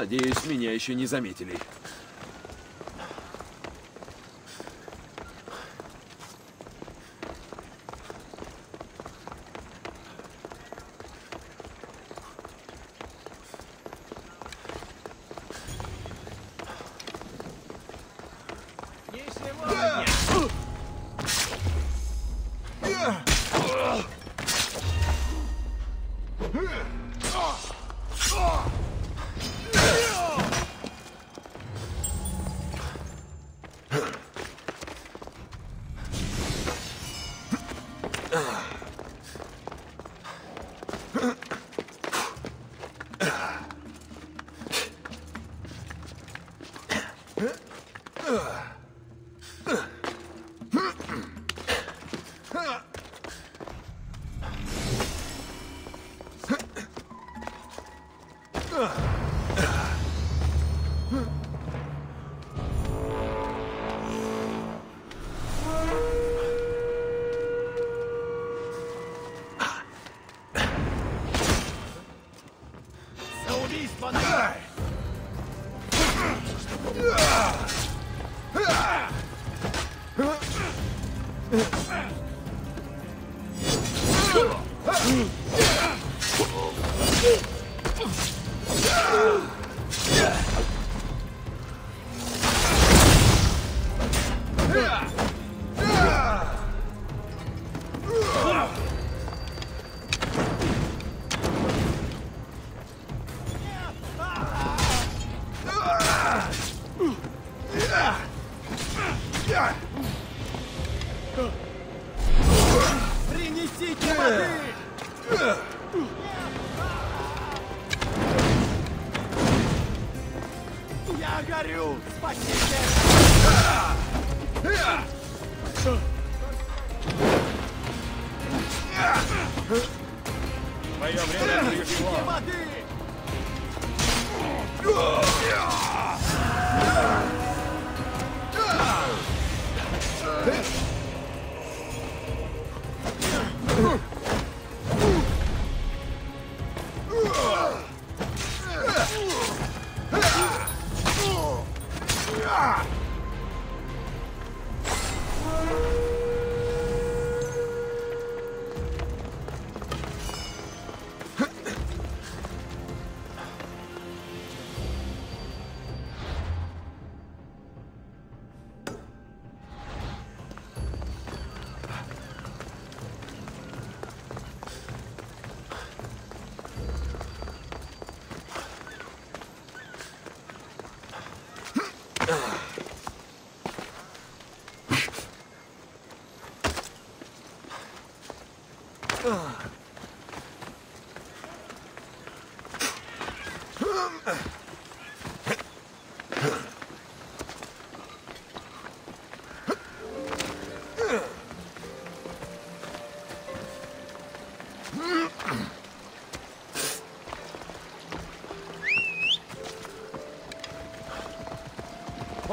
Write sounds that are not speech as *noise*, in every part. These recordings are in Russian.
Надеюсь, меня еще не заметили.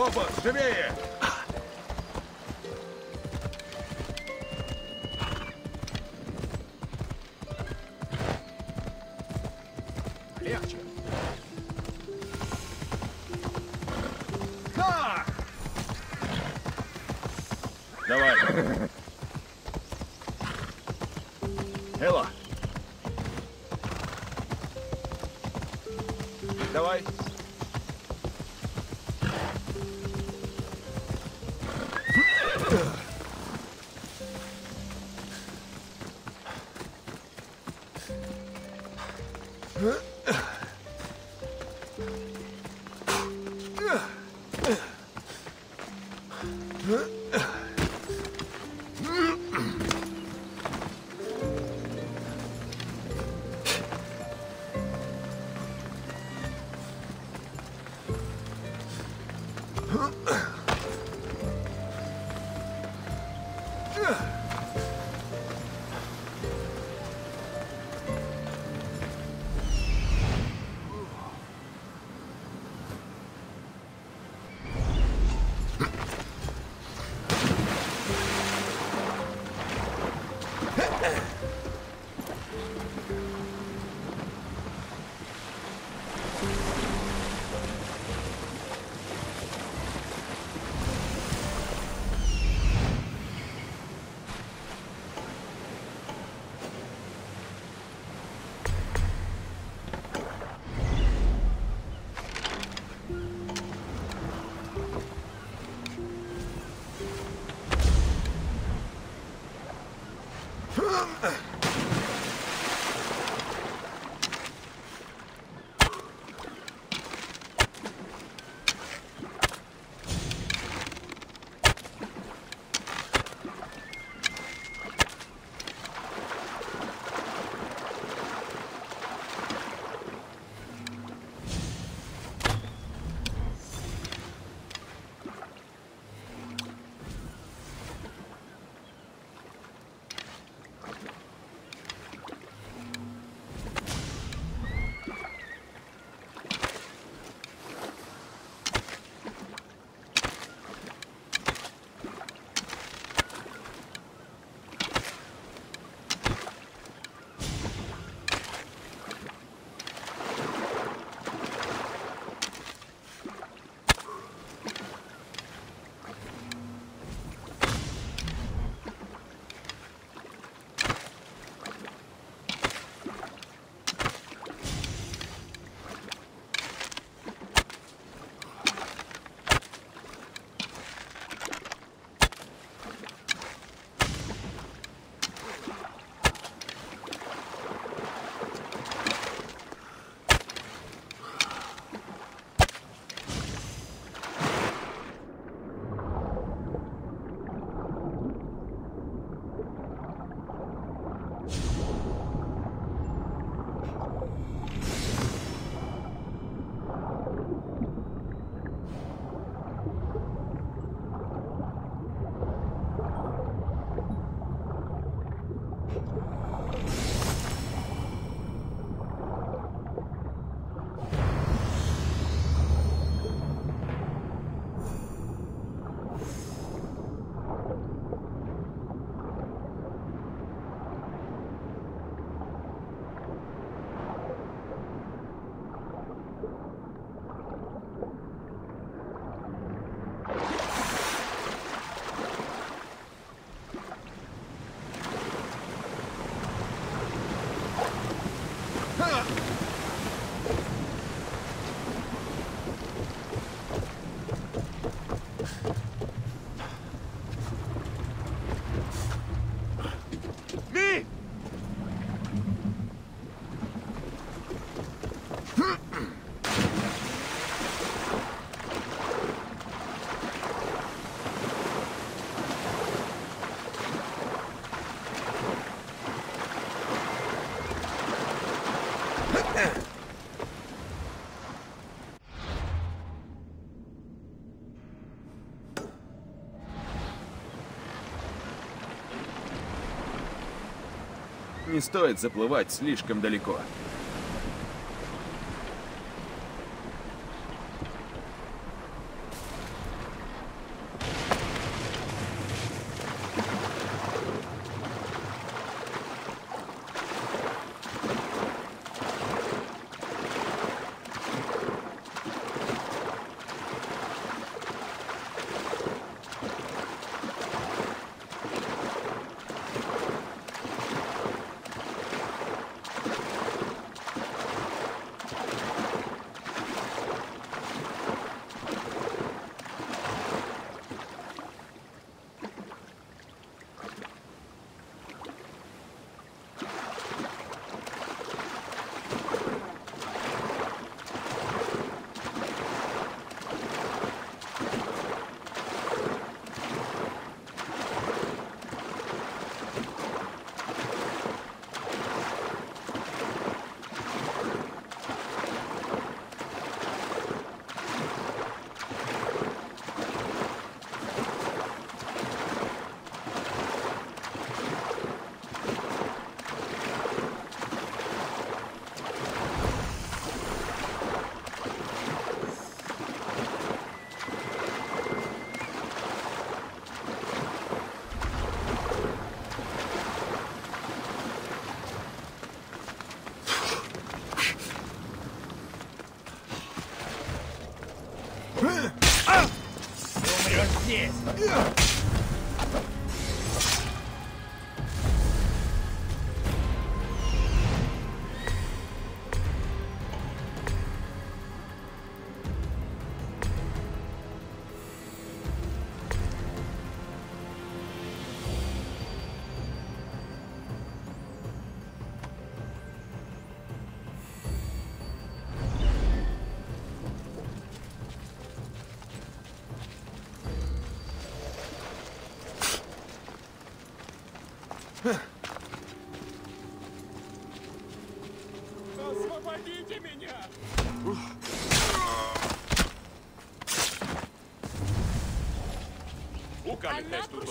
Опа, живее! Не стоит заплывать слишком далеко.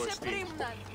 Більше примнать.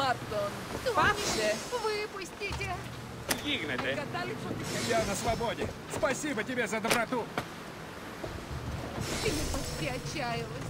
І Маттон. Папше. Що ти Я на свободе. Спасибо тебе за доброту. Я почти отчаялась.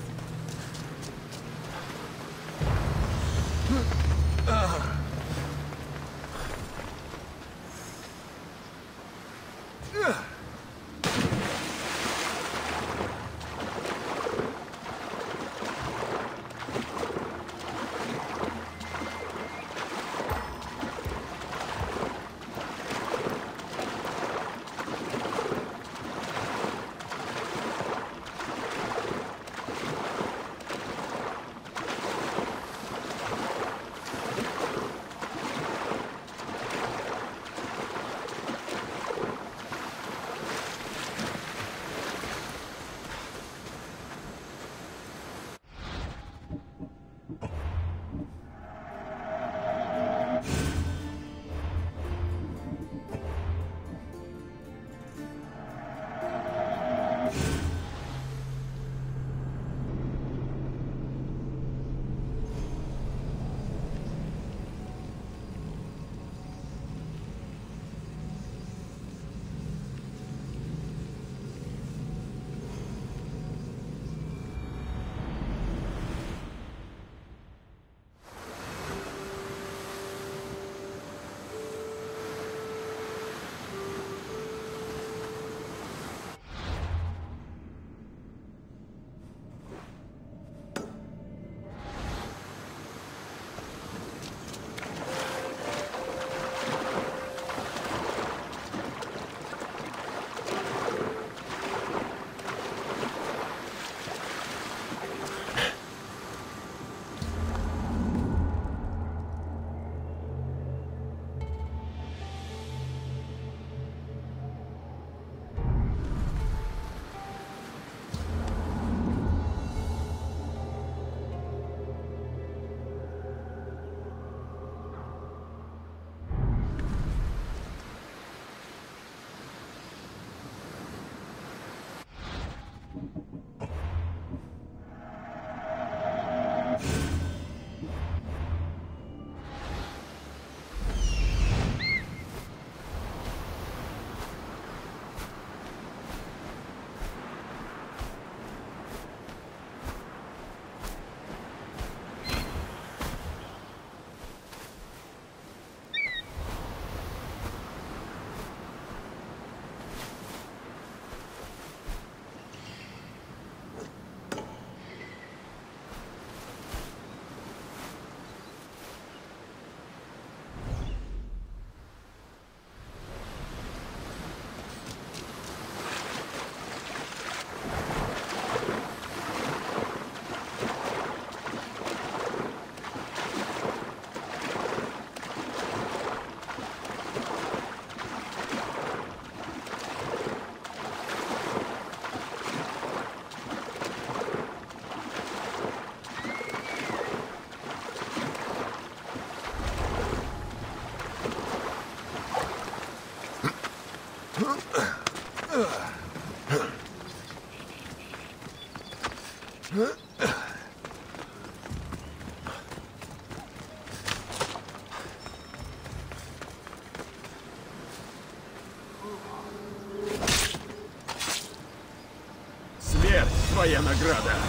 Твоя награда.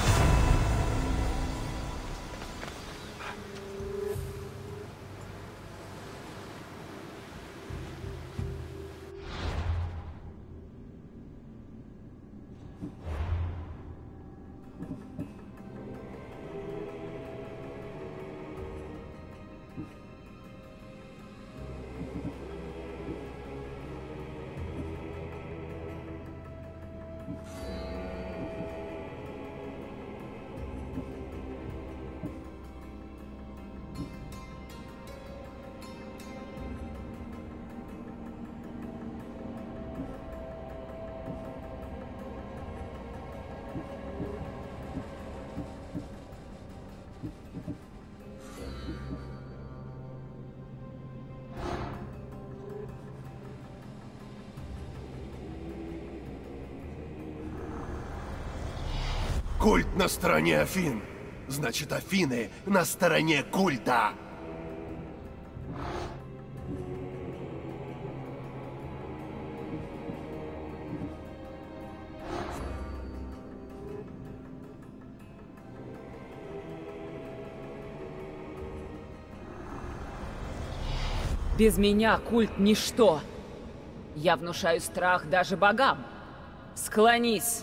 Культ на стороне Афин. Значит, Афины на стороне культа. Без меня культ ничто. Я внушаю страх даже богам. Склонись.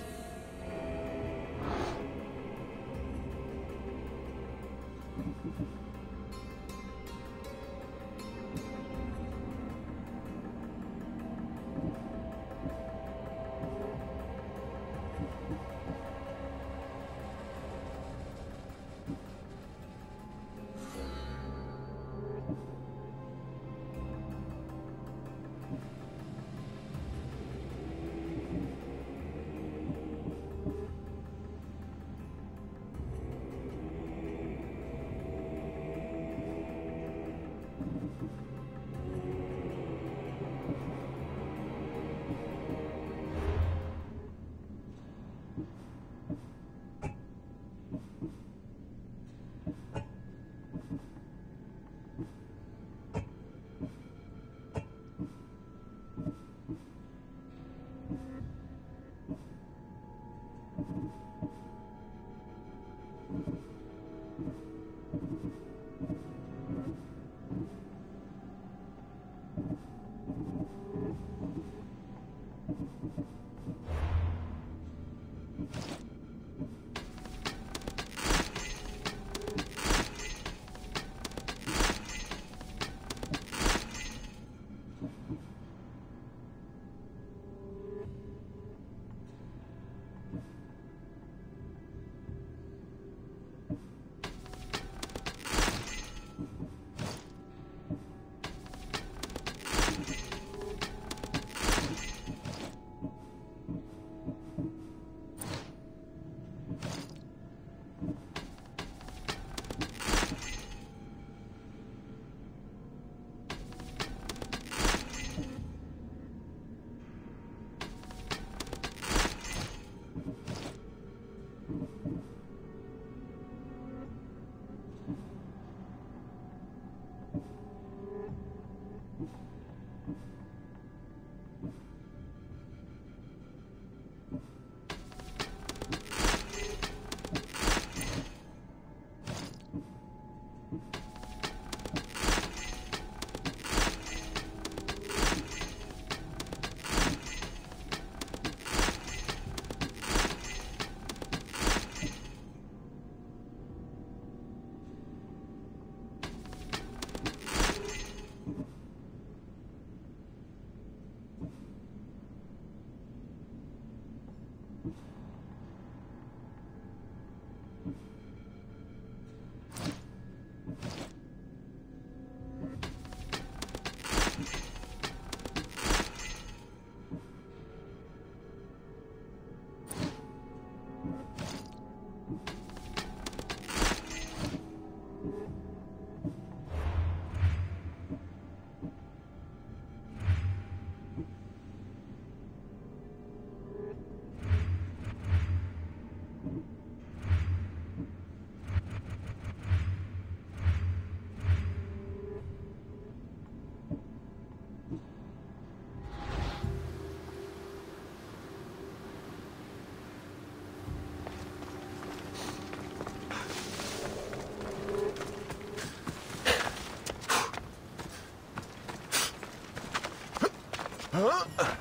어?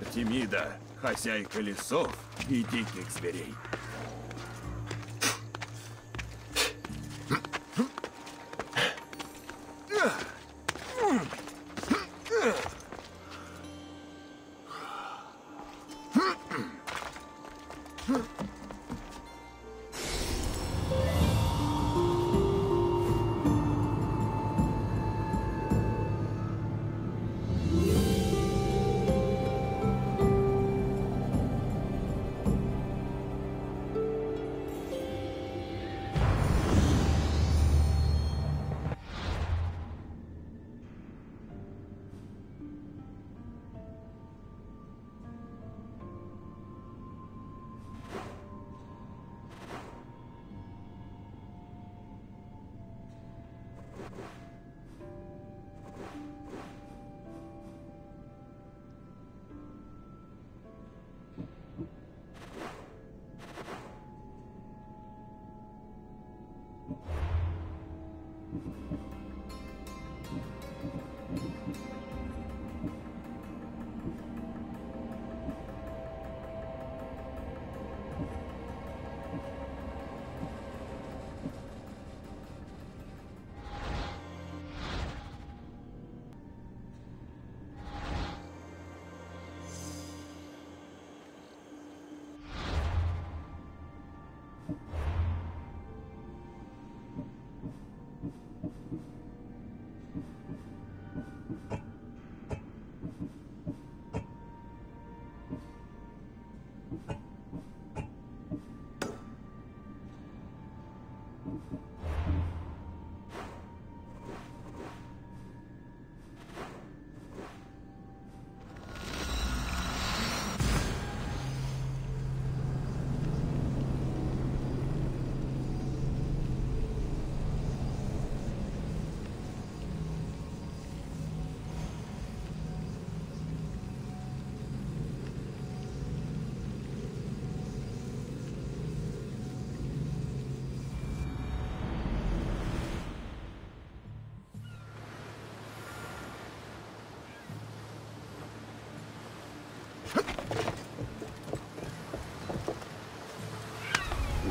Артемида, хозяйка лесов и диких зверей.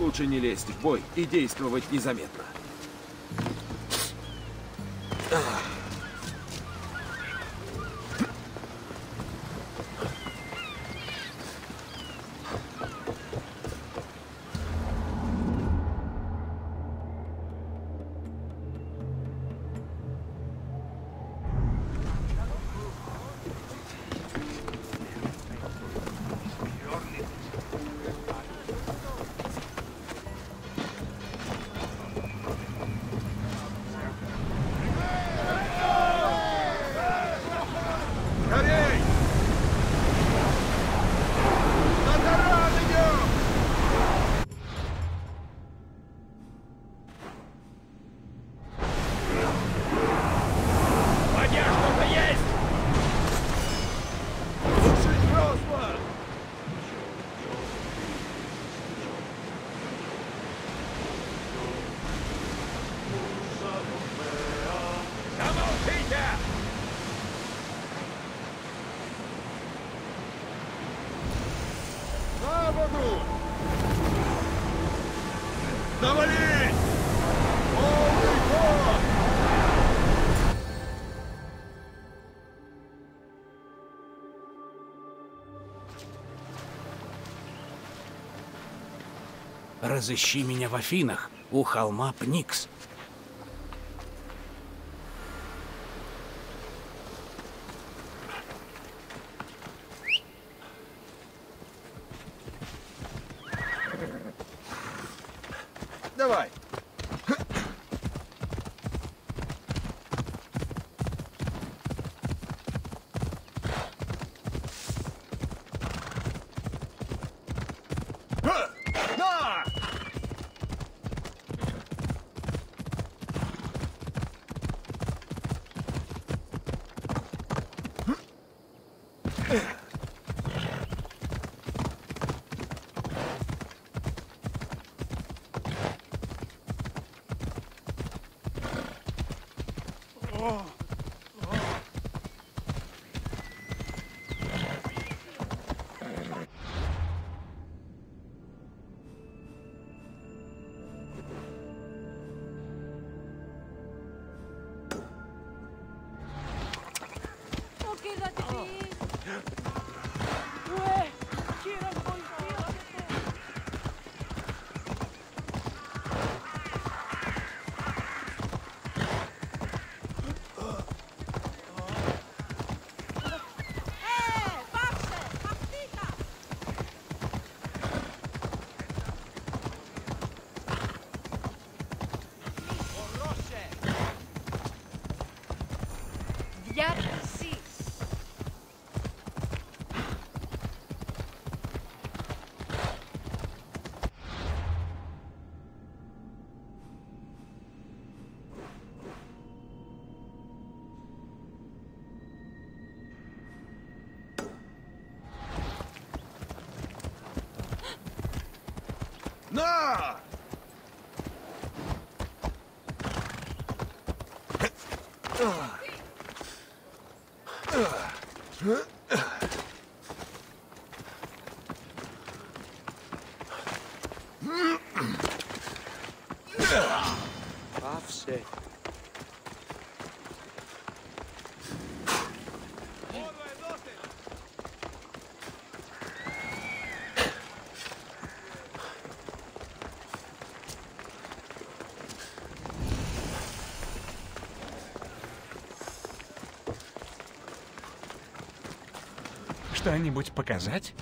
Лучше не лезть в бой и действовать незаметно. Скорей! Разыщи меня в Афинах, у холма Пникс. Что-нибудь показать?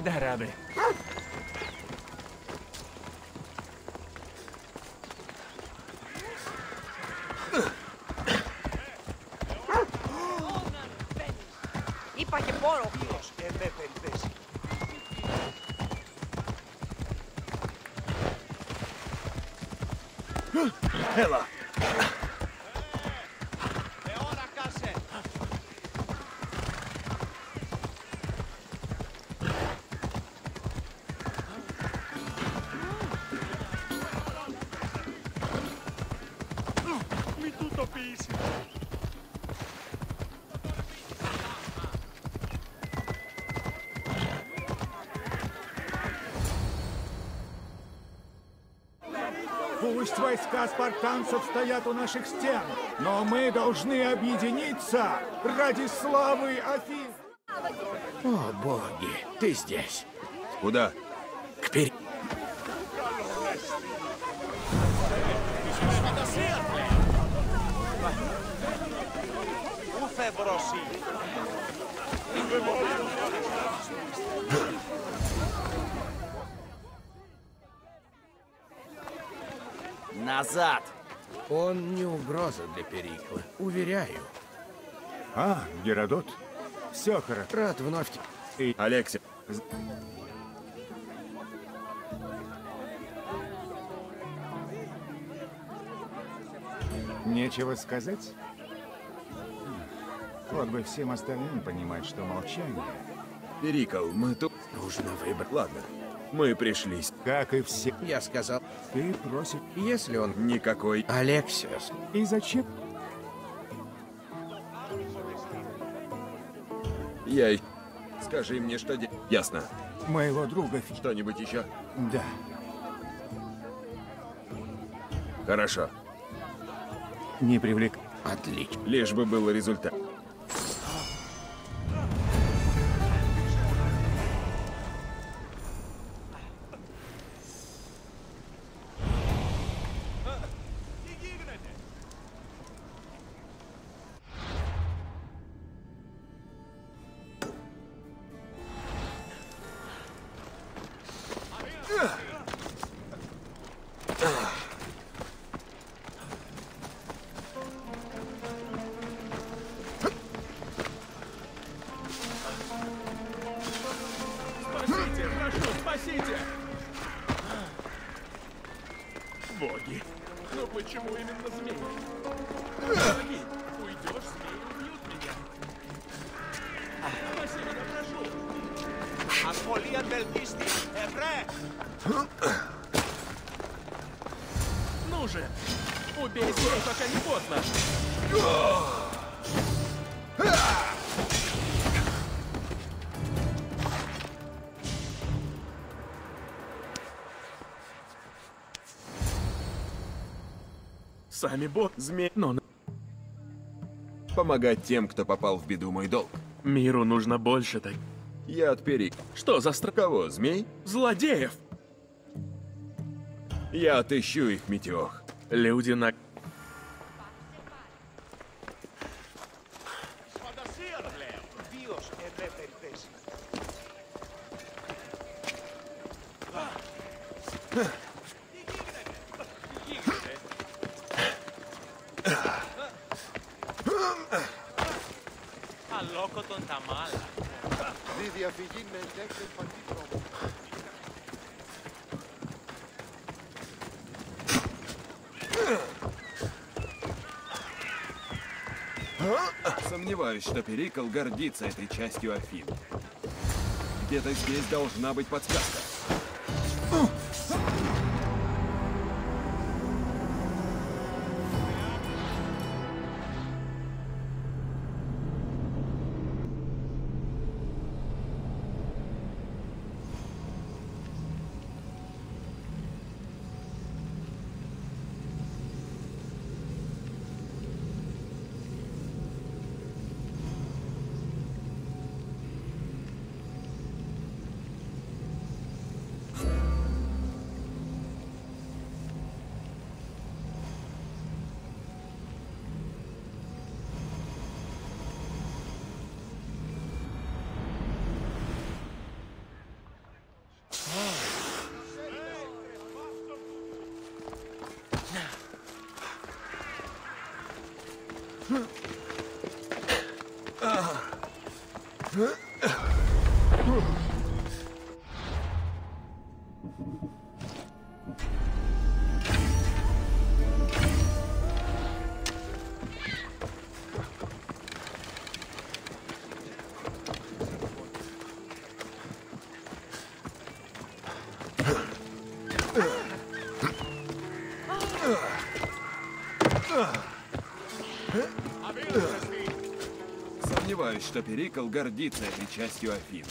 всегда рады. Είπα και πόρο. Έλα. Войска спартанцев стоят у наших стен, но мы должны объединиться ради славы Афин. О, боги, ты здесь. Куда? Угроза для Перикла, уверяю. А, Геродот? Все хорошо. Рад вновь... те- Алексей, Нечего сказать? Вот бы всем остальным понимать, что молчание, Перикл, мы тут... Нужно выбрать. Ладно, мы пришли. как и все, Я сказал, ты просишь. если он... Никакой... Алексиос, И зачем? Я... Скажи мне, что делать. Ясно. Моего друга. Что-нибудь еще? Да. Хорошо. Не привлек... отлично. Лишь бы был результат. Бог, змей, но Помогать тем, кто попал в беду, мой долг. миру нужно больше так. Я от Перик. Что за стра... Кого, змей? Злодеев! Я отыщу их, Метеох. Люди на... Сомневаюсь, что Перикл гордится этой частью Афин. Где-то здесь должна быть подсказка. Сомневаюсь, что Перикл гордится этой частью Афин.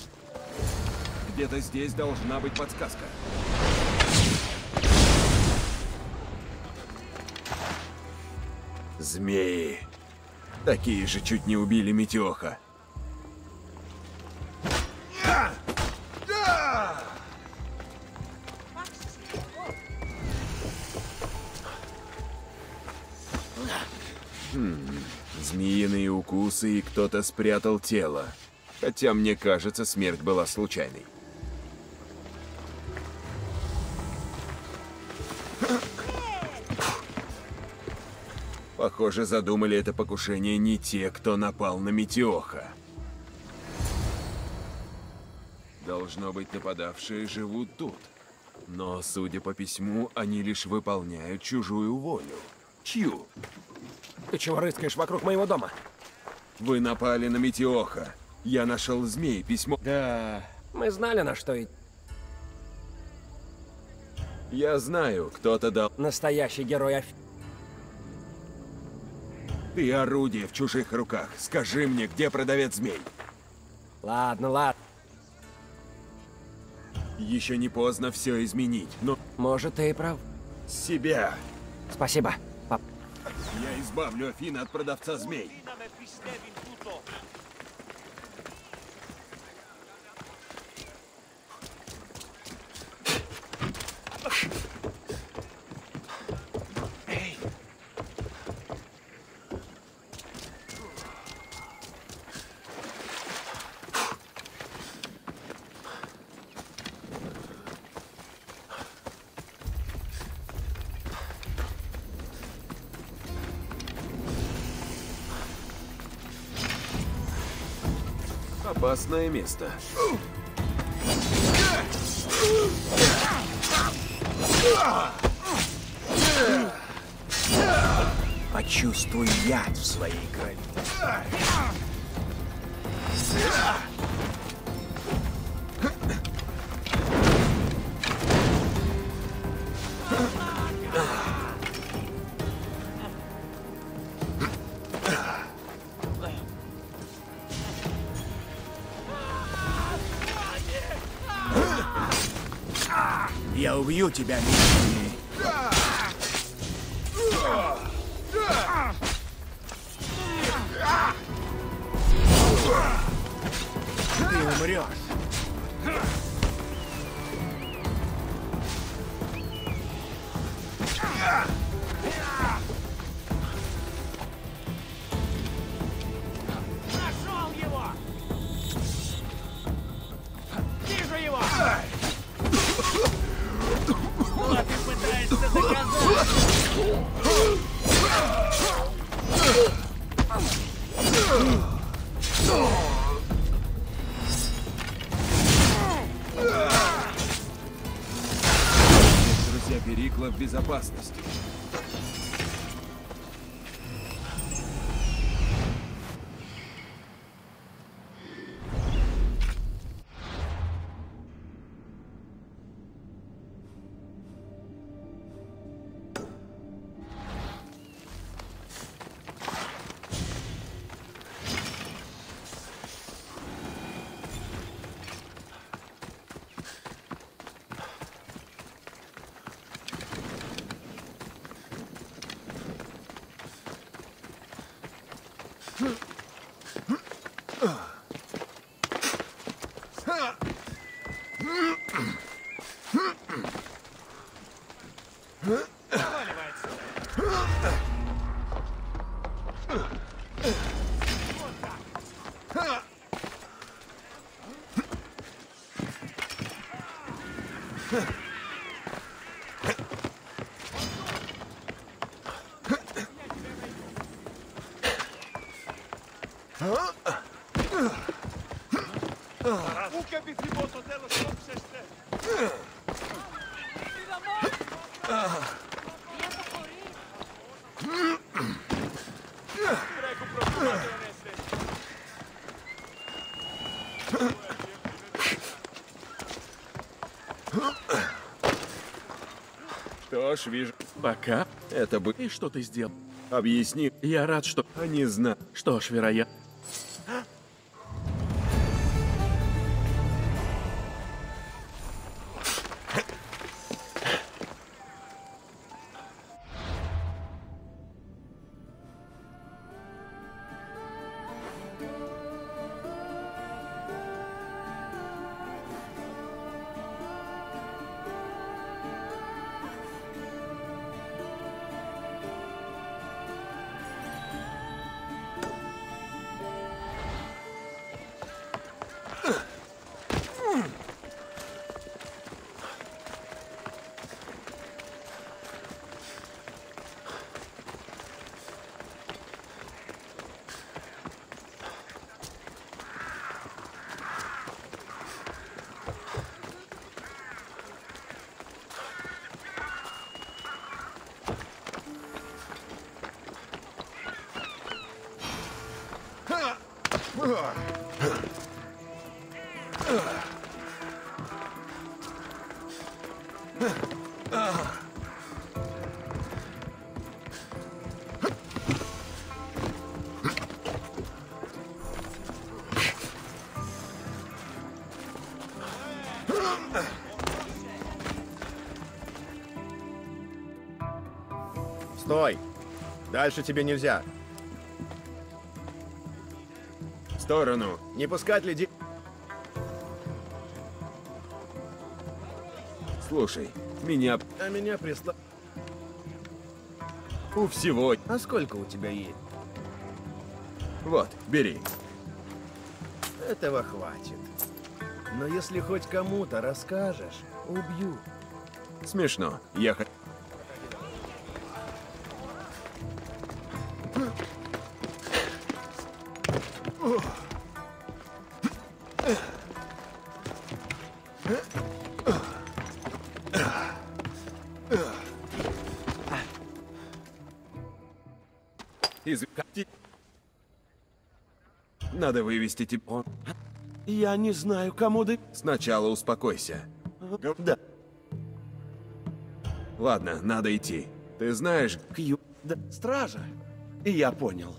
Где-то здесь должна быть подсказка. Змеи. Такие же чуть не убили Метеоха. Укусы и кто-то спрятал тело. Хотя, мне кажется, смерть была случайной. Похоже, задумали это покушение не те, кто напал на Метеоха. Должно быть, нападавшие живут тут. Но, судя по письму, они лишь выполняют чужую волю. Чью? Ты чего рыскаешь вокруг моего дома? Вы напали на Метеоха. Я нашел змей, письмо... Да, мы знали, на что и Я знаю, кто-то дал... настоящий герой Аф... Ты орудие в чужих руках. Скажи мне, где продавец змей? Ладно, ладно. Еще не поздно все изменить, но... Может, ты и прав. Себя! Спасибо. Я избавлю Афина от продавца змей. Опасное место. Почувствуй яд в своей крови. Убью тебя, Микки. Перикла che avete tributo dello Shopchester! Prego! Что ж, вижу. Пока. Это бы... И что ты сделал? Объясни. Я рад, что... А они знают. Что ж, вероятно... Стой! Дальше тебе нельзя. В сторону. Не пускать людей. Слушай, меня... А меня присла... У всего... А сколько у тебя есть? Вот, бери. Этого хватит. Но если хоть кому-то расскажешь, убью. Смешно. Я. Из... Надо вывести тебя. Я не знаю, кому да... Сначала успокойся. Да, Ладно, надо идти. Ты знаешь, Кью... Да, стража. И я понял.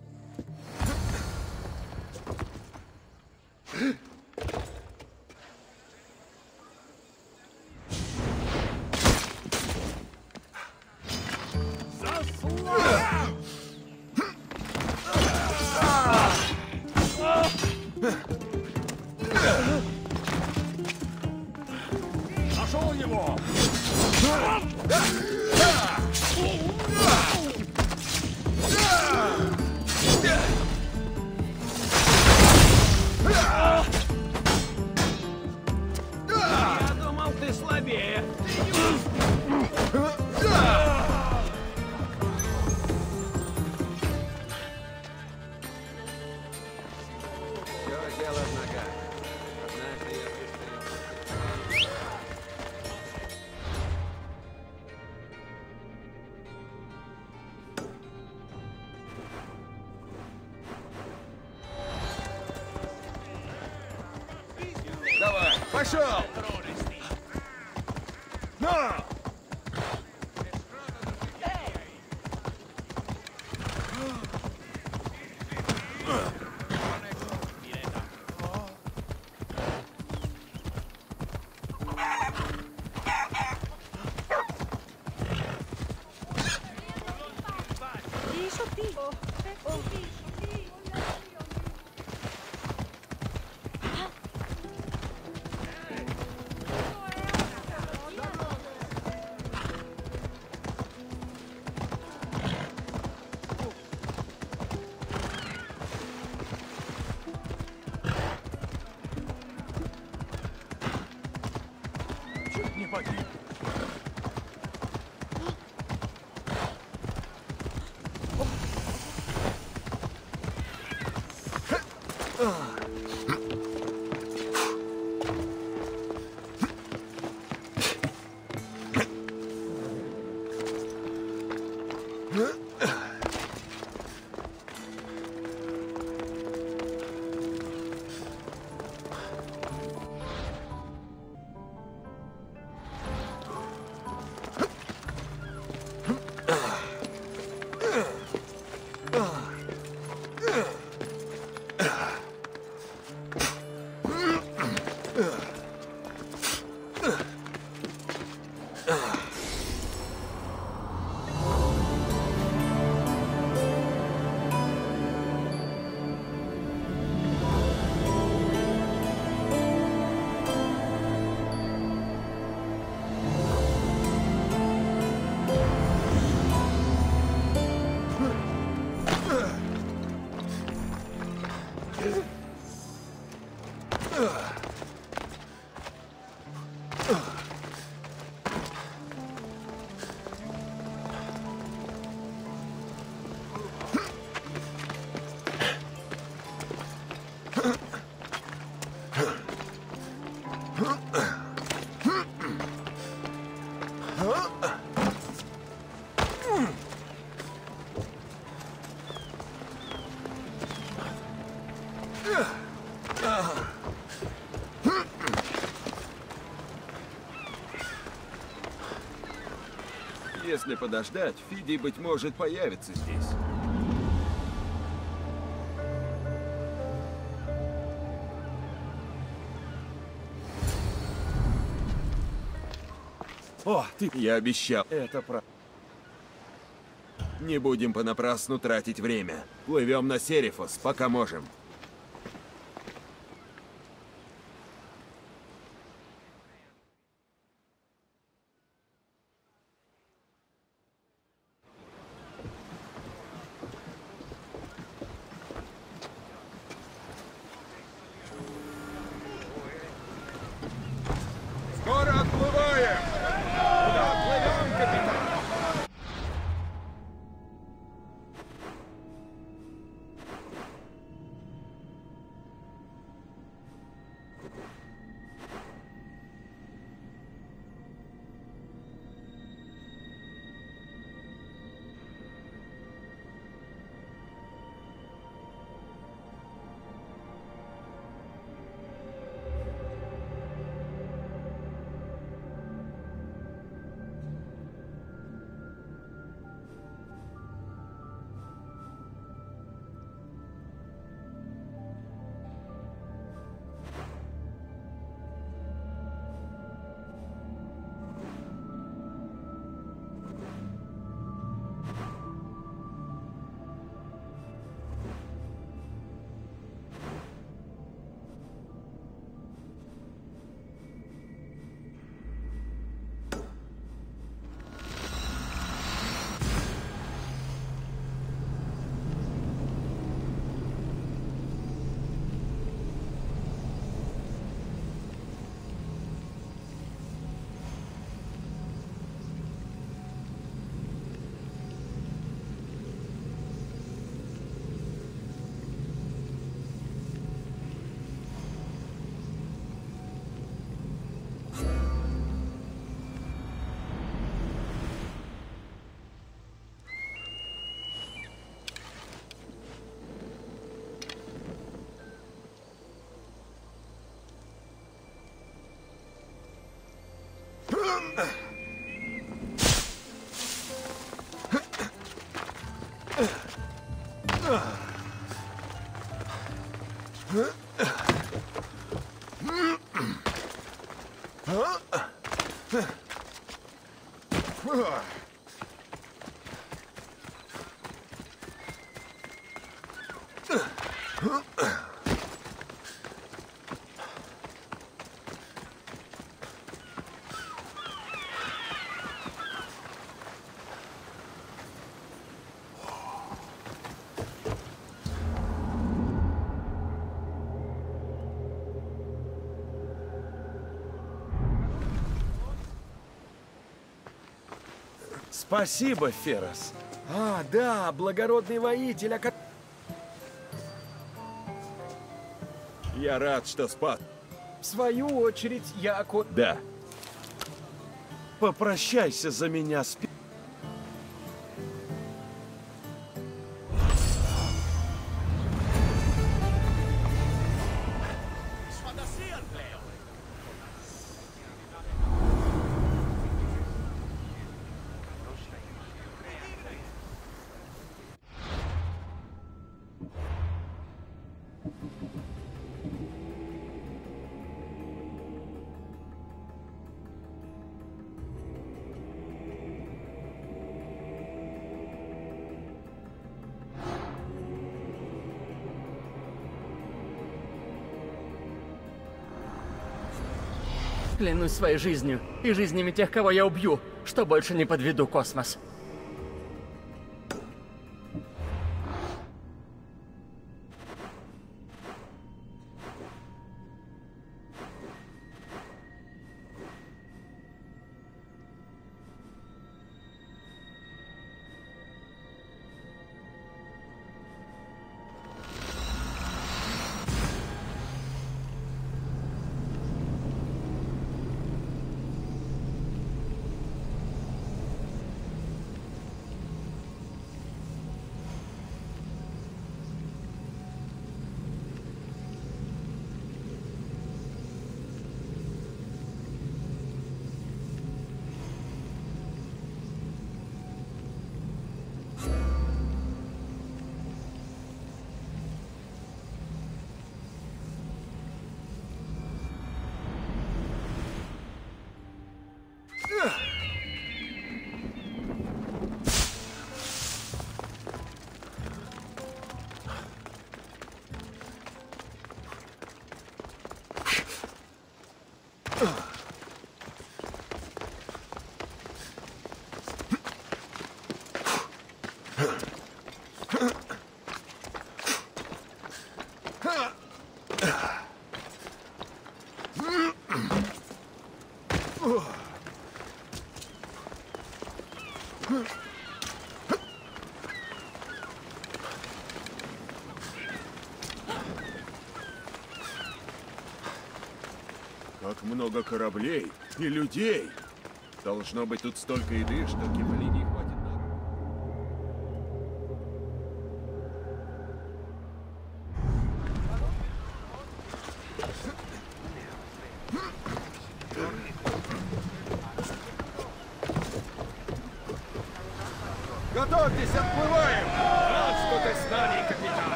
Если подождать, Фиди, быть может, появится здесь. О, ты... Я обещал. Это про... Не будем понапрасну тратить время. Плывем на Серифос, пока можем. Ugh. Спасибо, Ферос. А, да, благородный воитель, о ко- Я рад, что спас. В свою очередь, я око... Да. Попрощайся за меня с... Клянусь своей жизнью и жизнями тех, кого я убью, что больше не подведу космос. много кораблей и людей. Должно быть тут столько еды, что Кемалини хватит.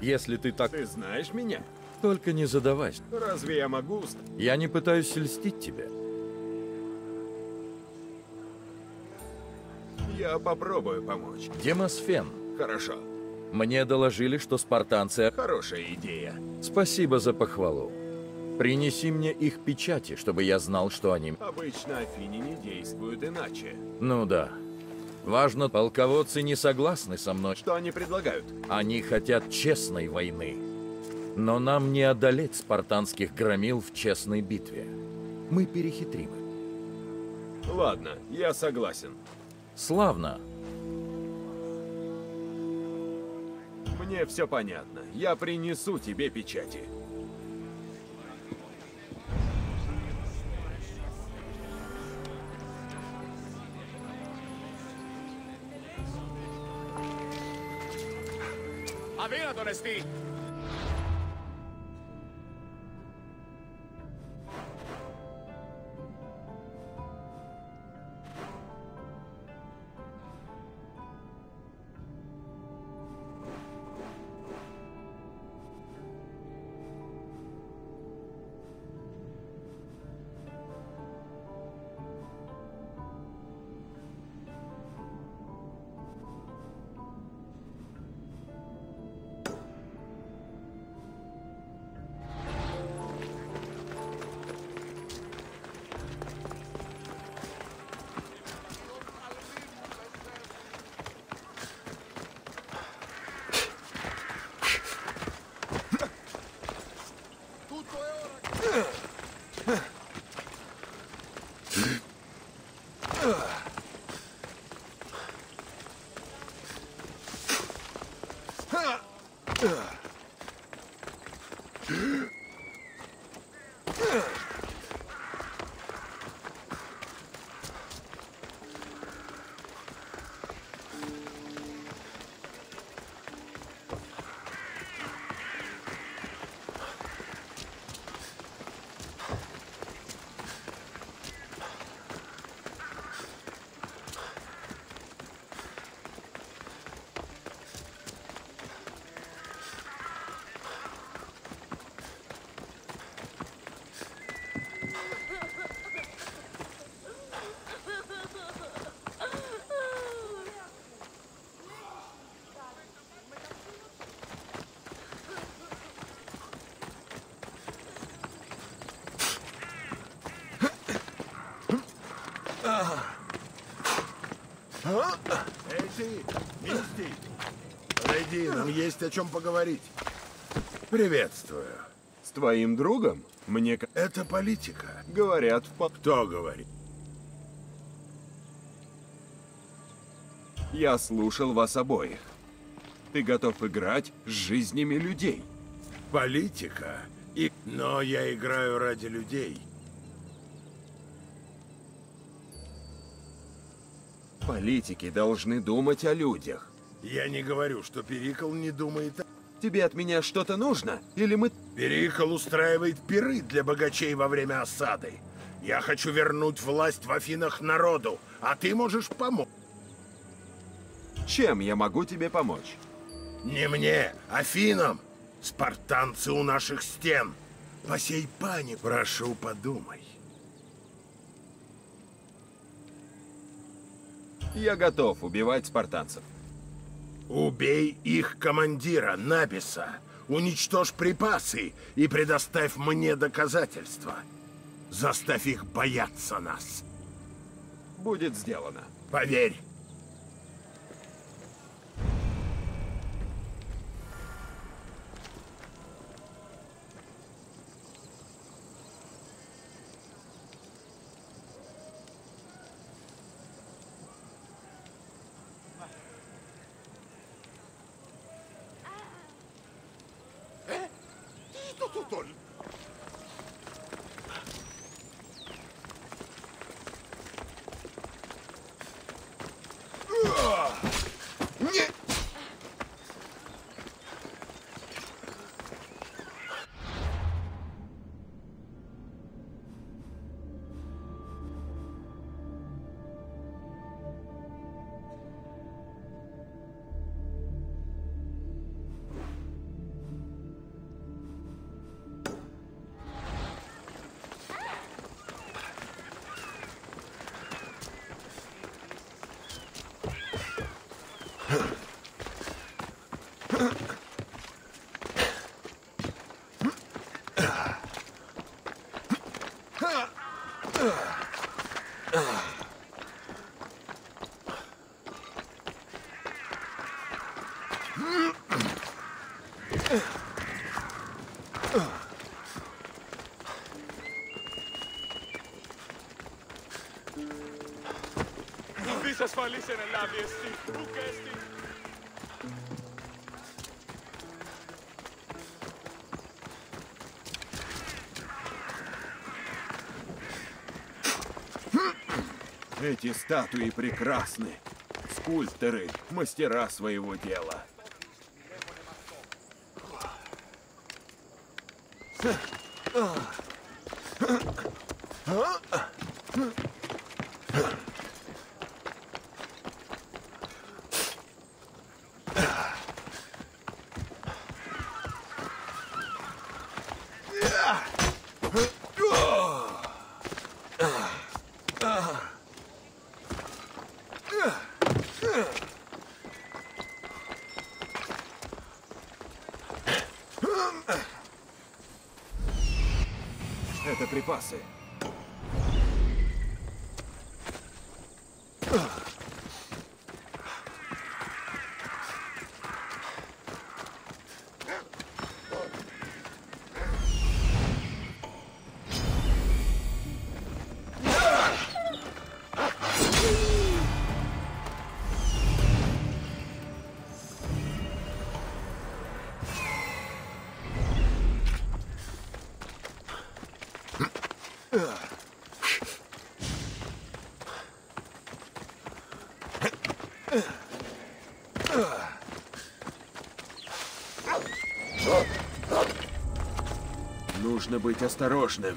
Если ты так... Ты знаешь меня? Только не задавайся. Разве я могу... Я не пытаюсь льстить тебе. Я попробую помочь. Демосфен, Хорошо. мне доложили, что спартанцы... Хорошая идея. Спасибо за похвалу. Принеси мне их печати, чтобы я знал, что они... Обычно афиняне действуют иначе. Ну да. Важно, полководцы не согласны со мной. Что они предлагают? Они хотят честной войны. Но нам не одолеть спартанских громил в честной битве. Мы перехитрим их. Ладно, я согласен. Славно. Мне все понятно. Я принесу тебе печати. honesty. Ugh. Эй ты, Мисти! Подойди, нам есть о чем поговорить. Приветствую. С твоим другом? Мне Это политика. говорят в Кто говорит? Я слушал вас обоих. Ты готов играть с жизнями людей. Политика. И... Но я играю ради людей. Политики должны думать о людях. Я не говорю, что Перикл не думает о... Тебе от меня что-то нужно? Или мы... Перикл устраивает пиры для богачей во время осады. Я хочу вернуть власть в Афинах народу, а ты можешь помочь. Чем я могу тебе помочь? Не мне, Афинам. Спартанцы у наших стен. По сей пане прошу, подумай. Я готов убивать спартанцев. Убей их командира, Набиса. Уничтожь припасы и предоставь мне доказательства. Заставь их бояться нас. Будет сделано. Поверь. Fallisce nell'abbia, sti, buchesti. Эти статуи прекрасны. Скульпторы, мастера своего дела. Это Нужно быть осторожным.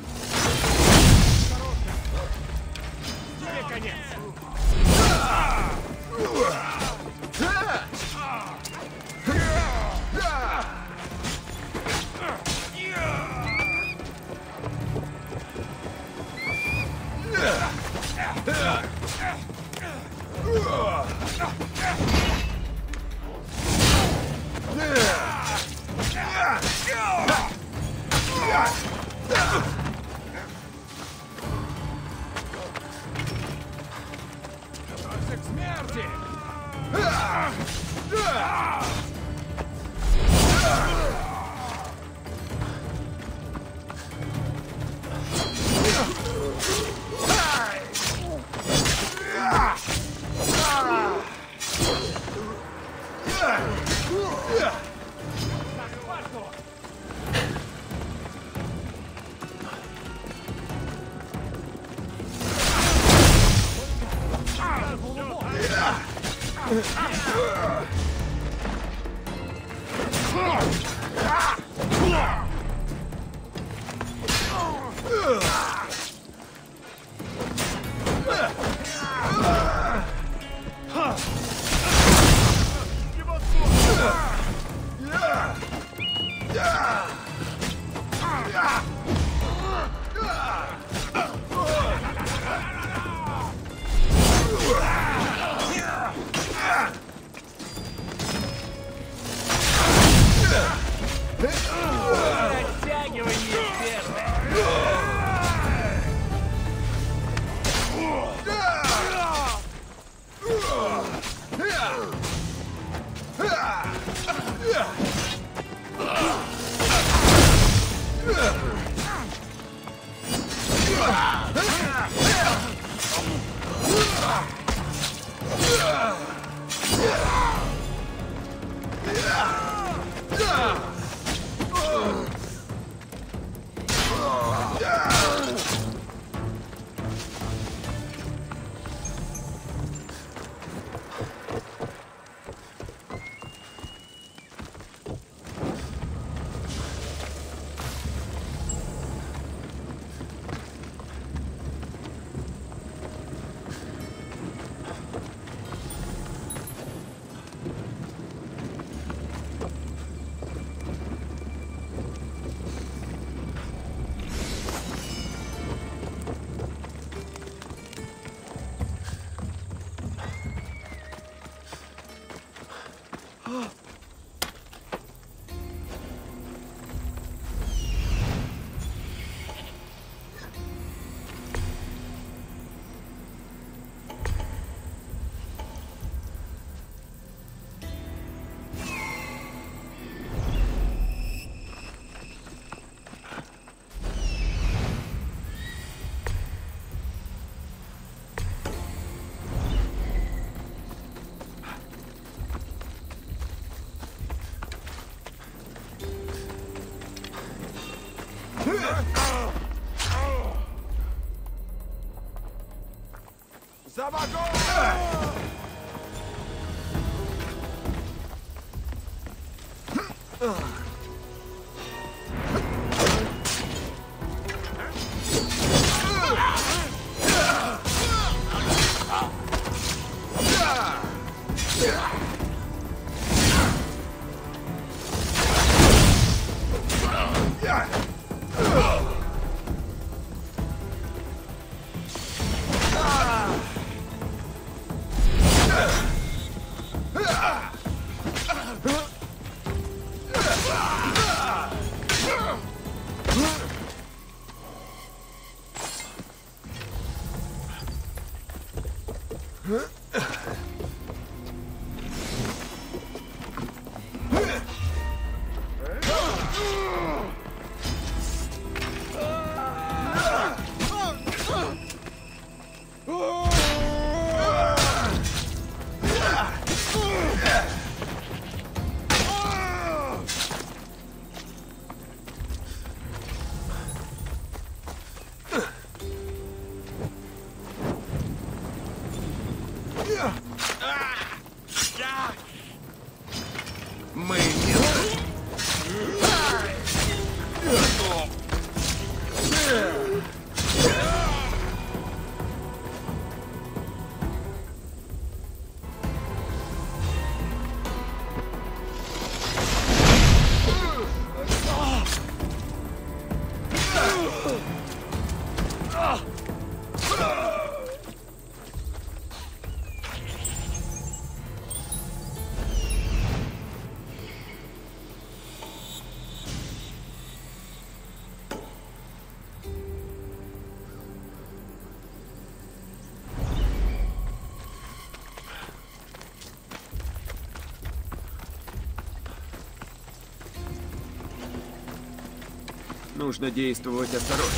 Нужно действовать осторожно.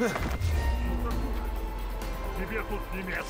Тебе тут не место.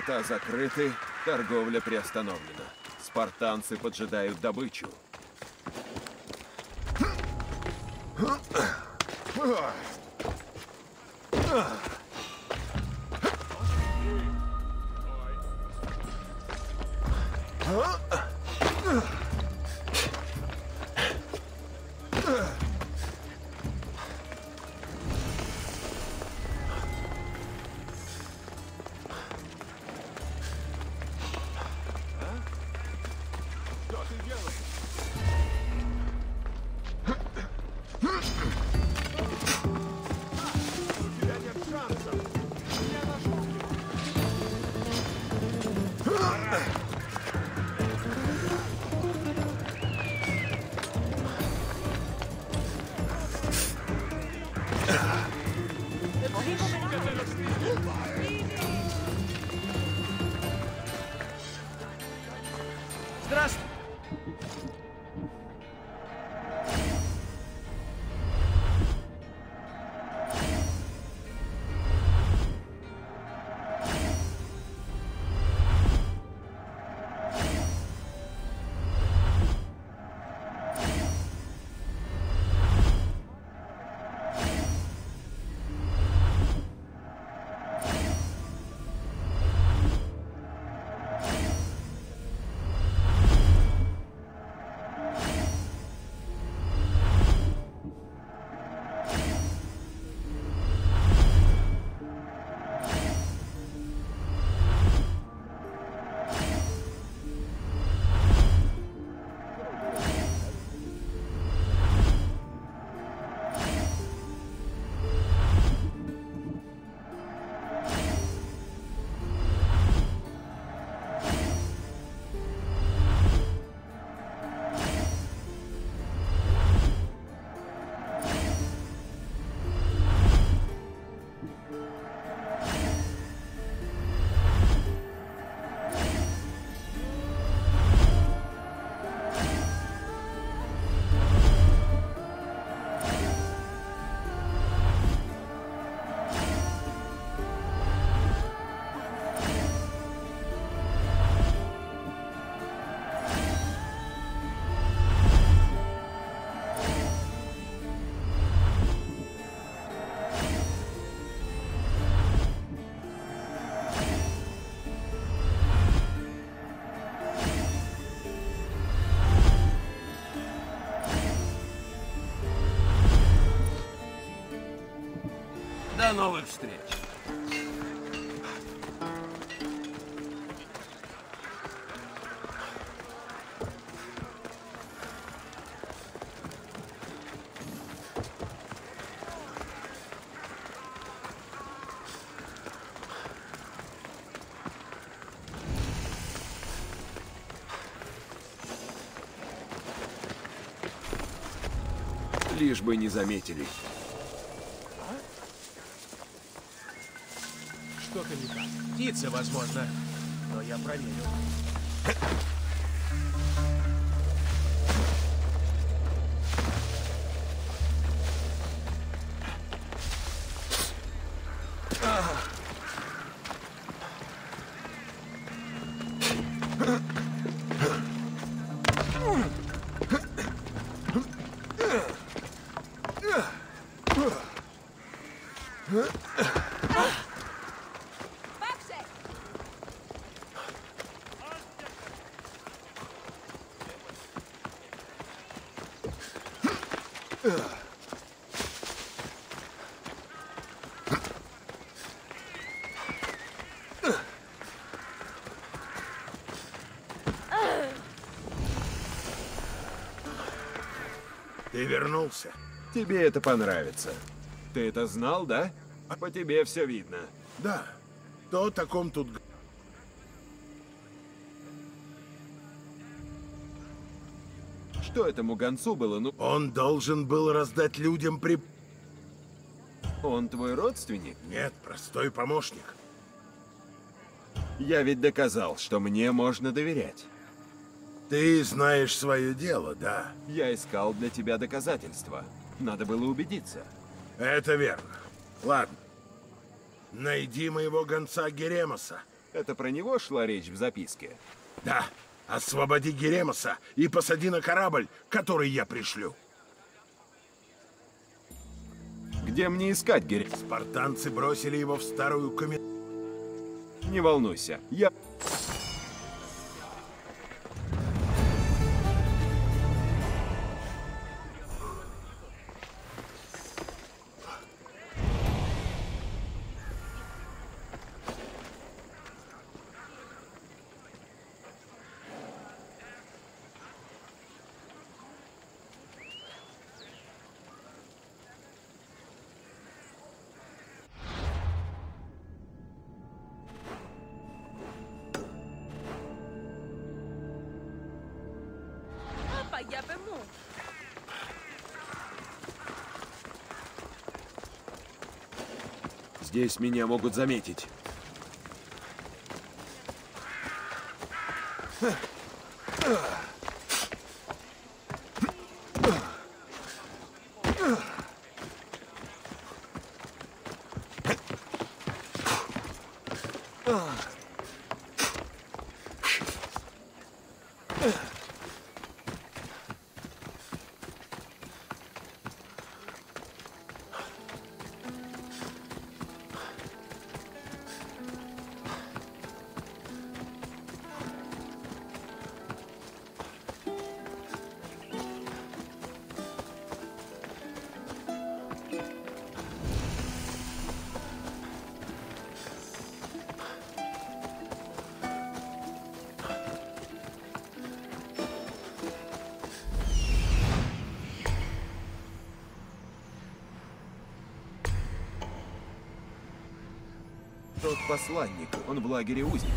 Врата закрыты, торговля приостановлена. Спартанцы поджидают добычу. До новых встреч. Лишь бы не заметили. Что-то не Птица, возможно. Но я проверю. Ты вернулся. Тебе это понравится. Ты это знал, да? По тебе все видно. Да. То о таком тут... Что этому гонцу было? Ну, Он должен был раздать людям при... он твой родственник? Нет, простой помощник. Я ведь доказал, что мне можно доверять. Ты знаешь свое дело, да? Я искал для тебя доказательства. Надо было убедиться. Это верно. Ладно. Найди моего гонца Геремоса. Это про него шла речь в записке? Да. Освободи Геремоса и посади на корабль, который я пришлю. Где мне искать Гере? Спартанцы бросили его в старую коми... Не волнуйся, я... Здесь меня могут заметить. Тот посланник, он в лагере узников.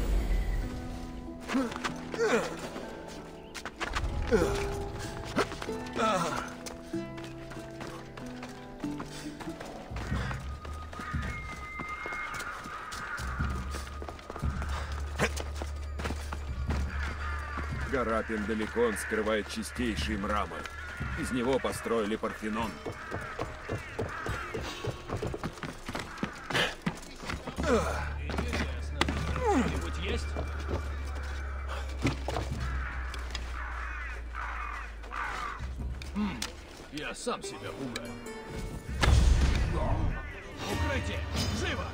Гора Пенделикон скрывает чистейший мрамор. Из него построили Парфенон. Кто-нибудь сам себя пугаю. Укрытие! Живо!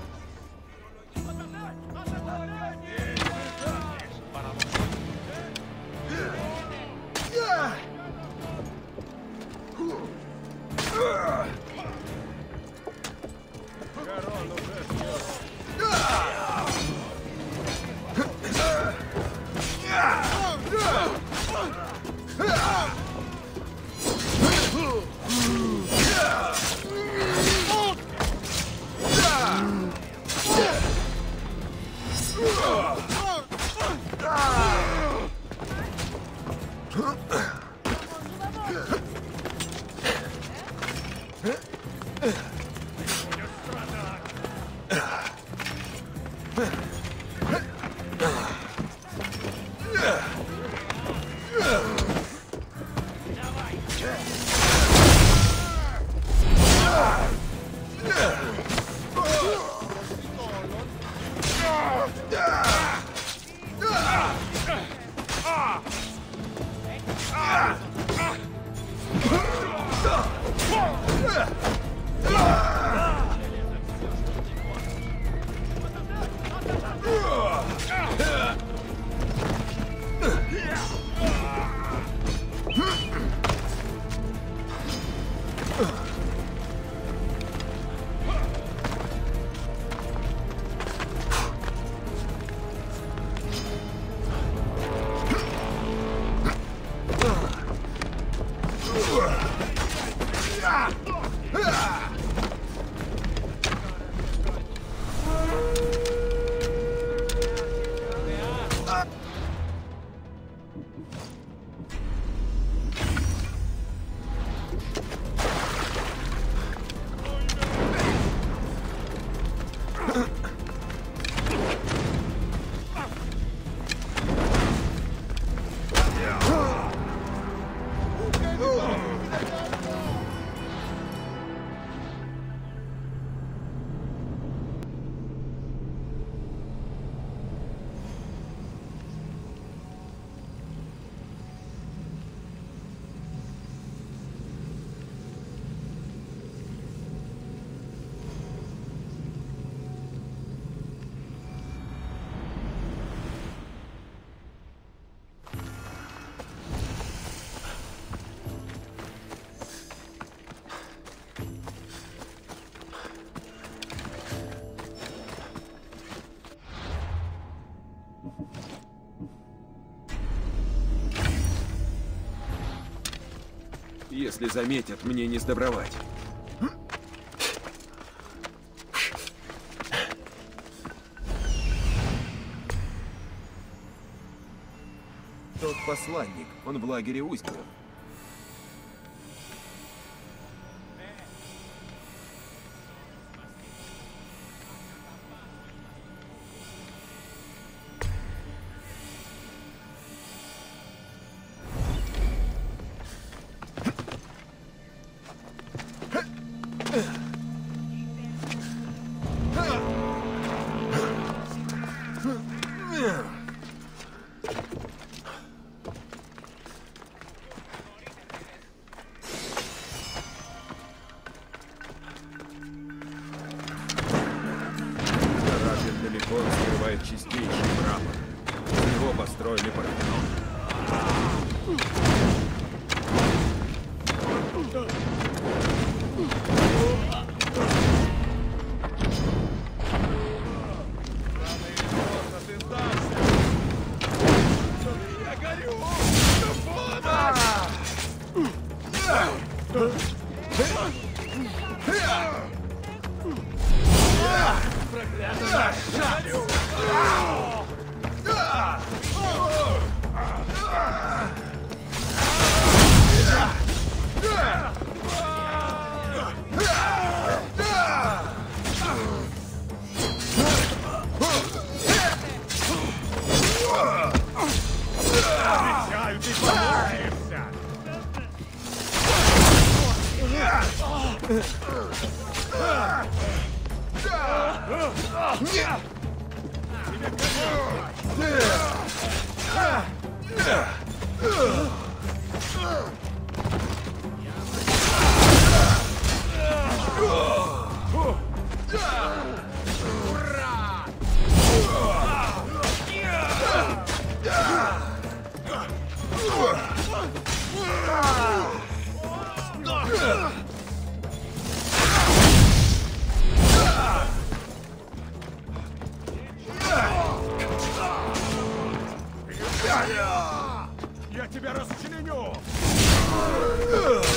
Если заметят, мне не сдобровать. Тот посланник, он в лагере узников. Обещаю, ты помучаешься! Я door!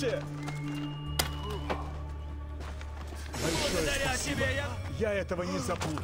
Спасите! Благодаря тебе я... Я этого не забуду.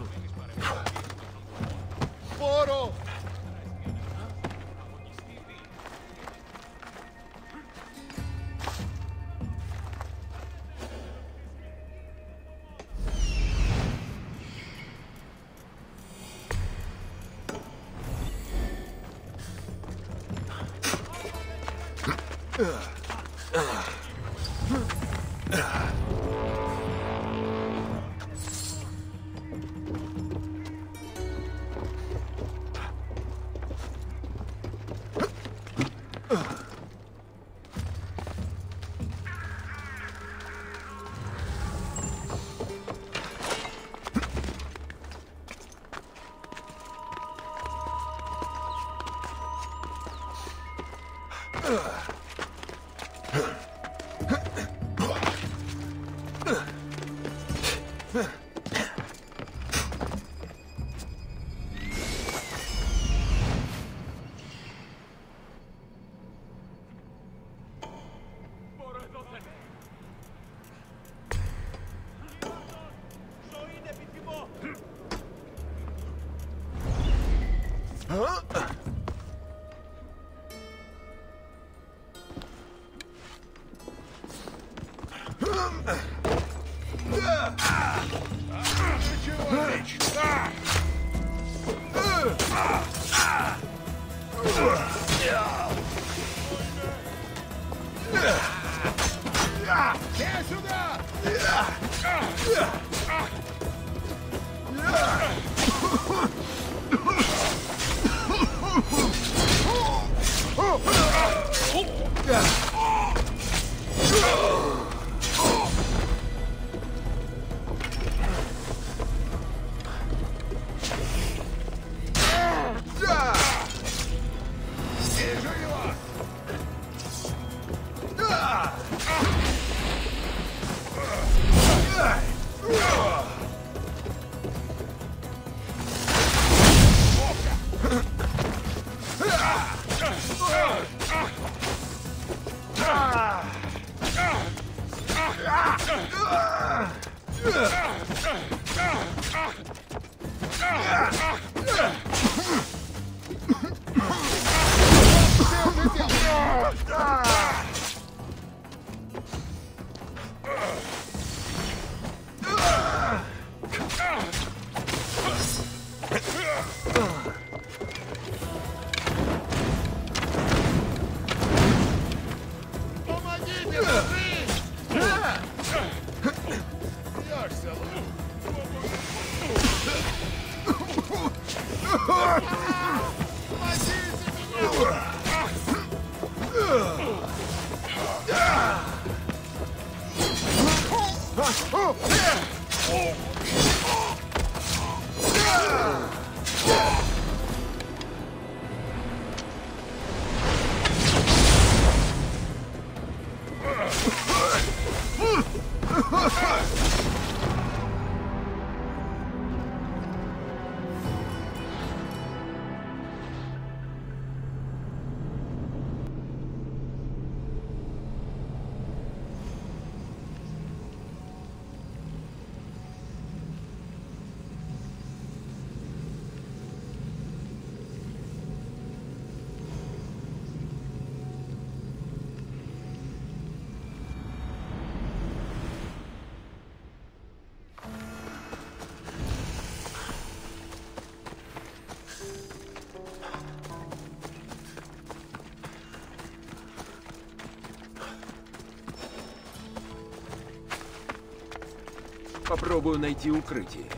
Попробую найти укрытие.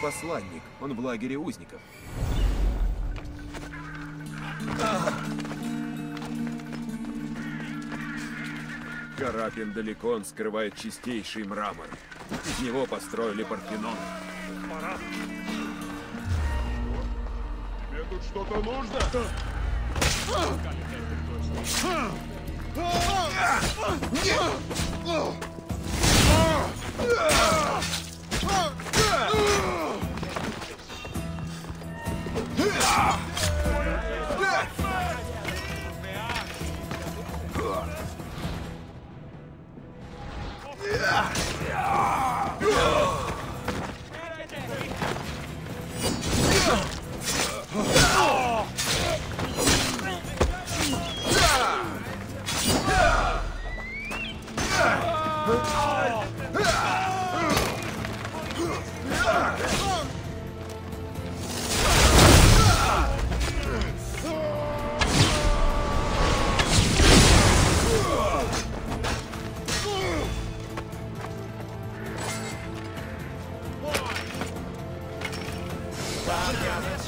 Посланник. Он в лагере узников. Гора Пенделикон скрывает чистейший мрамор. Из него построили Парфенон. Тебе тут что-то нужно?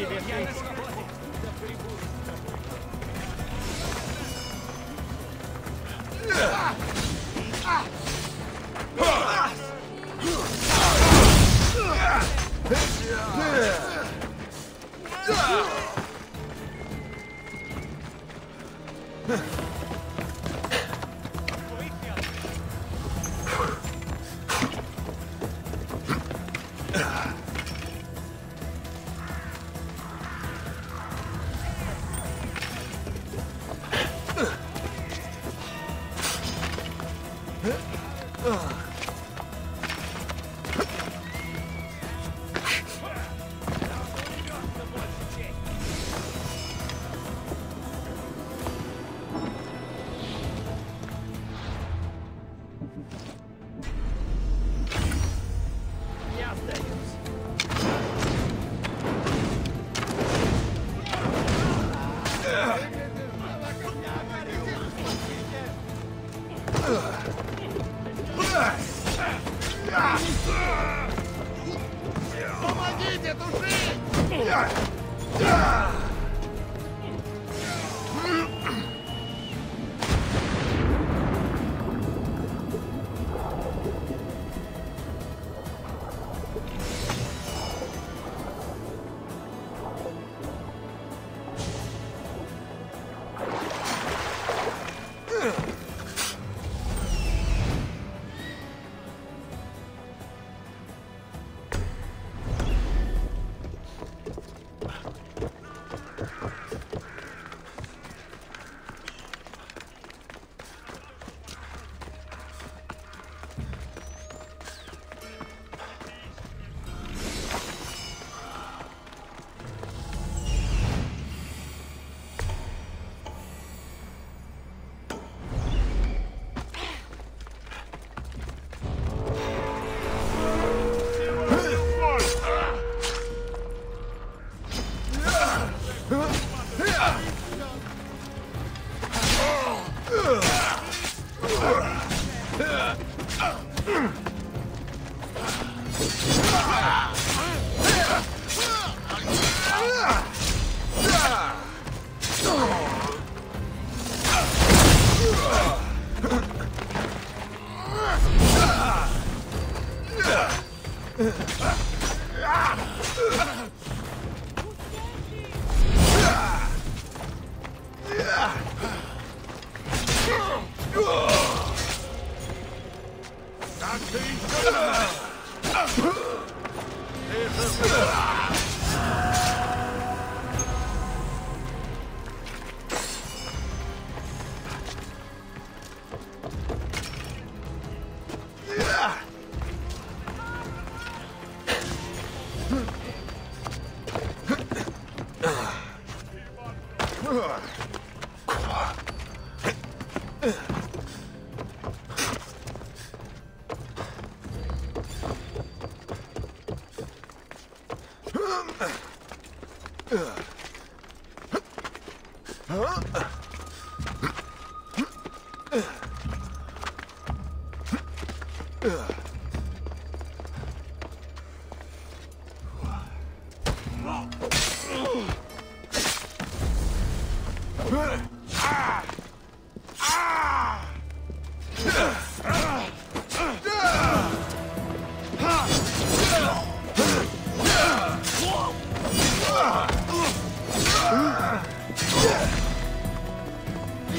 ci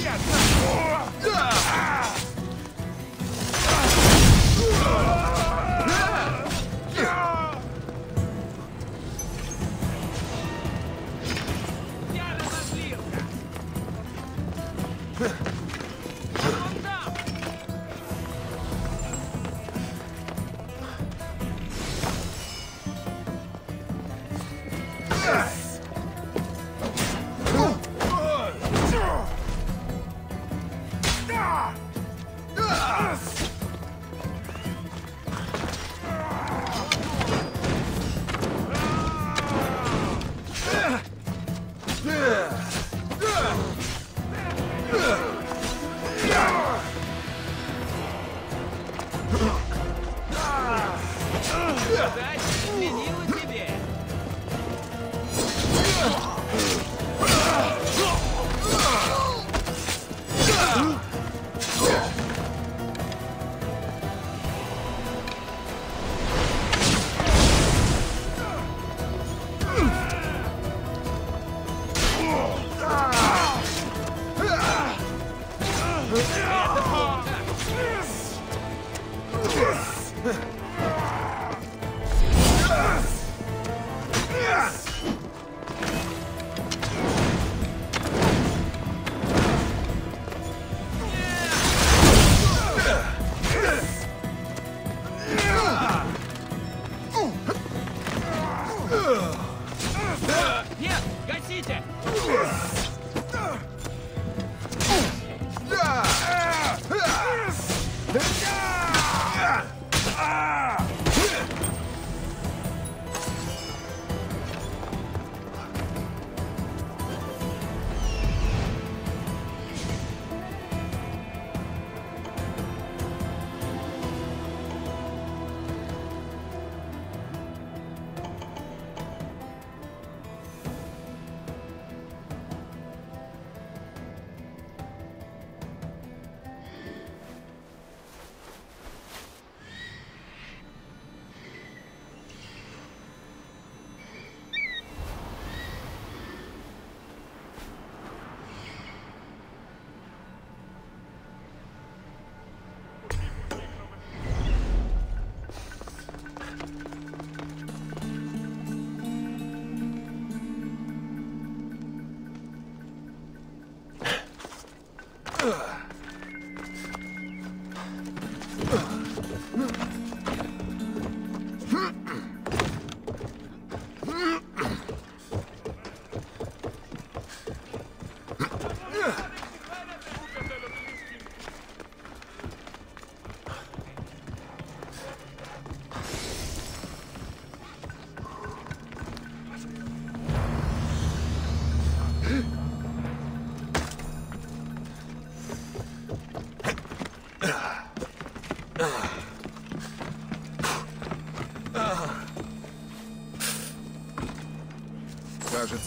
Нет,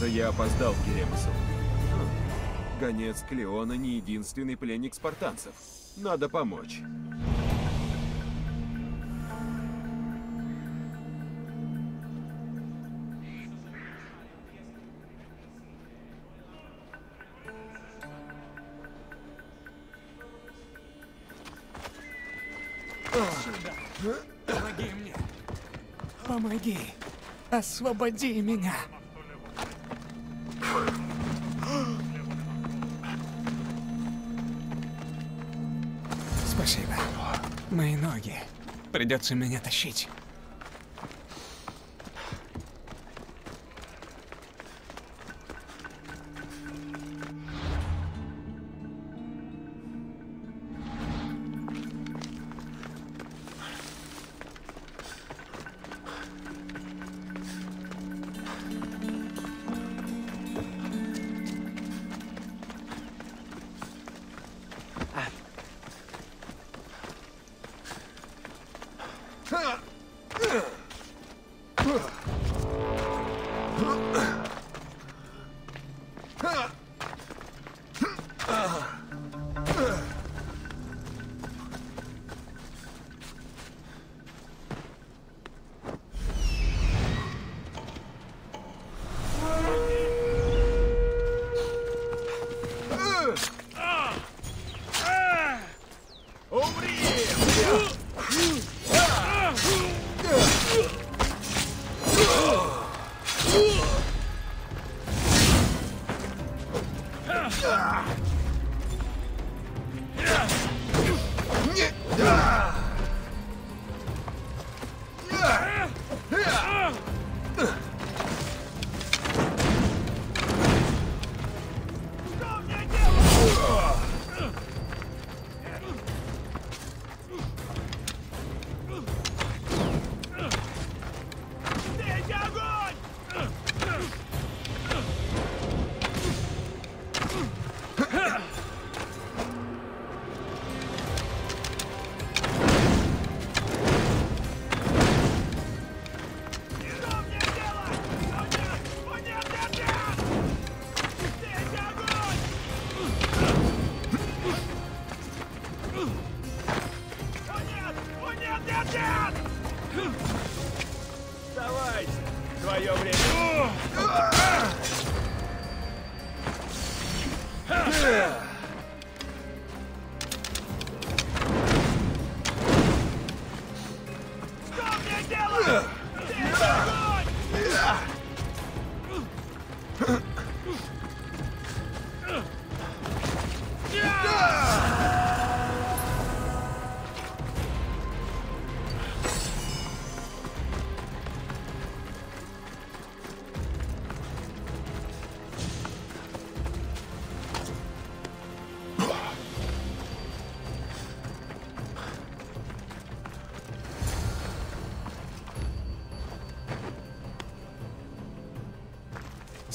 Кажется, я опоздал к. Гонец Клеона не единственный пленник спартанцев. Надо помочь. Помоги мне. Помоги. Освободи меня. Придется меня тащить.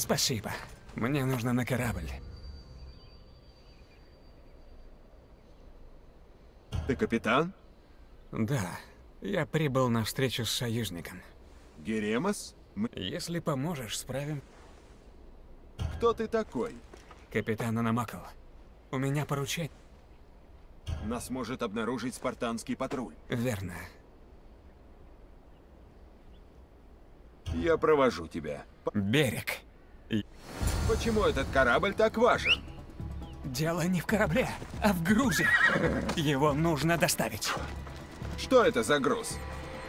Спасибо. Мне нужно на корабль. Ты капитан? Да. Я прибыл на встречу с союзником. Геремос? Мы... Если поможешь, справим. Кто ты такой? Капитан Анамакл. У меня поручение. Нас может обнаружить спартанский патруль. Верно. Я провожу тебя. Берег. Почему этот корабль так важен? Дело не в корабле, а в грузе. *laughs* Его нужно доставить. Что это за груз?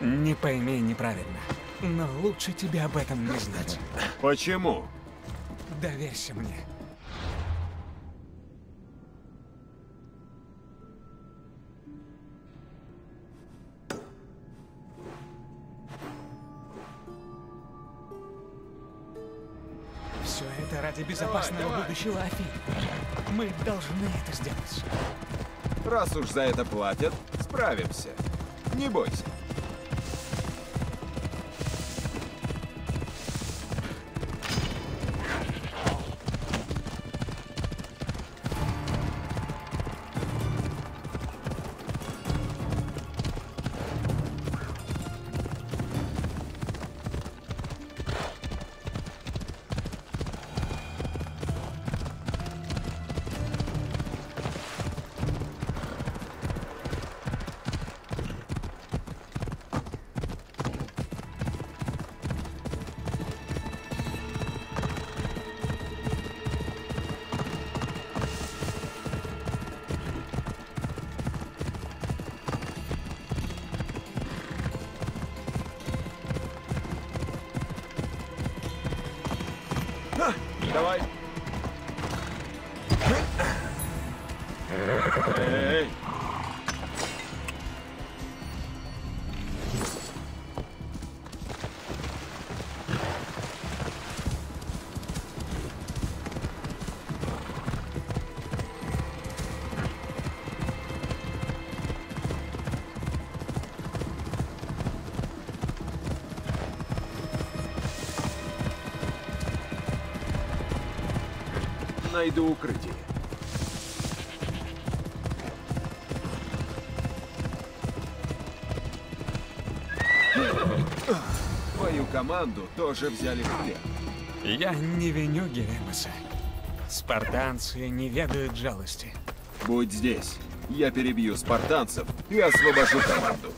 Не пойми неправильно. Но лучше тебе об этом не знать. Почему? Доверься мне. Ради безопасного давай. будущего Афин. Мы должны это сделать. Раз уж за это платят, справимся. Не бойся. Давай. Эй! Найду укрытие. Твою команду тоже взяли в плен. Я не виню Геремоса. Спартанцы не ведают жалости. Будь здесь. Я перебью спартанцев и освобожу команду.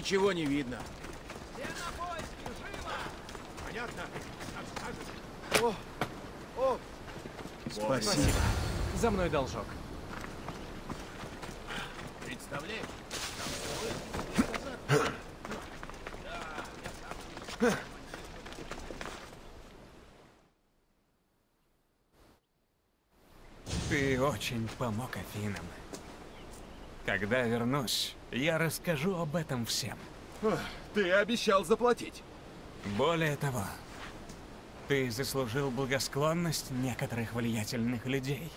Ничего не видно. Все на поиски, живо! Понятно. Как скажешь. О, о. Спасибо. За мной должок. Представляешь? Ты очень помог Афинам. Когда вернусь, я расскажу об этом всем. Ты обещал заплатить. Более того, ты заслужил благосклонность некоторых влиятельных людей.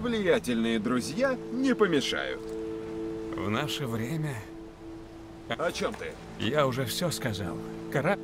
Влиятельные друзья не помешают. В наше время... О чем ты? Я уже все сказал. Кора...